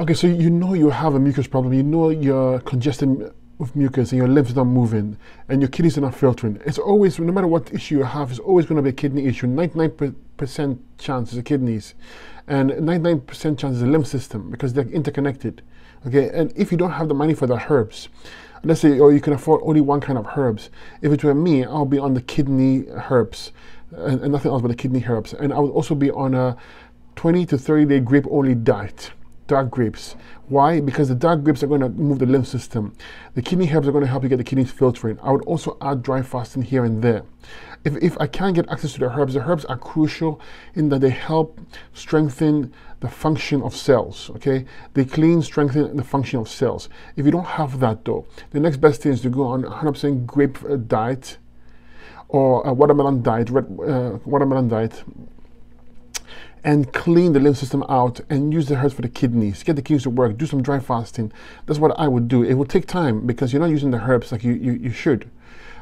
Okay, so you know you have a mucus problem. You know you're congested with mucus and your is not moving and your kidneys are not filtering. It's always, no matter what issue you have, it's always going to be a kidney issue. 99% chance is the kidneys and 99% chance is the lymph system because they're interconnected. Okay, and if you don't have the money for the herbs, let's say, or you can afford only one kind of herbs. If it were me, I'll be on the kidney herbs and, and nothing else but the kidney herbs. And I would also be on a 20 to 30 day grape only diet dark grapes. Why? Because the dark grapes are going to move the lymph system. The kidney herbs are going to help you get the kidneys filtering. I would also add dry fasting here and there. If, if I can't get access to the herbs, the herbs are crucial in that they help strengthen the function of cells. Okay, they clean, strengthen the function of cells. If you don't have that though, the next best thing is to go on 100% grape uh, diet or a watermelon diet, red uh, watermelon diet, and clean the lymph system out and use the herbs for the kidneys. Get the kidneys to work. Do some dry fasting. That's what I would do. It will take time because you're not using the herbs like you, you, you should.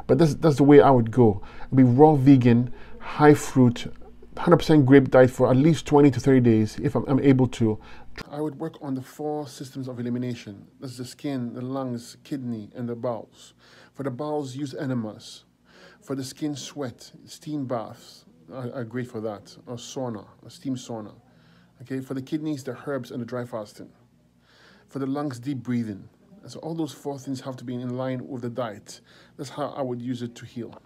But that's, that's the way I would go. Be raw vegan, high fruit, 100% grape diet for at least 20 to 30 days if I'm, I'm able to. I would work on the four systems of elimination. That's the skin, the lungs, kidney, and the bowels. For the bowels, use enemas. For the skin, sweat, steam baths, are, are great for that, or sauna, a steam sauna. Okay, for the kidneys, the herbs and the dry fasting. For the lungs, deep breathing. So all those four things have to be in line with the diet. That's how I would use it to heal.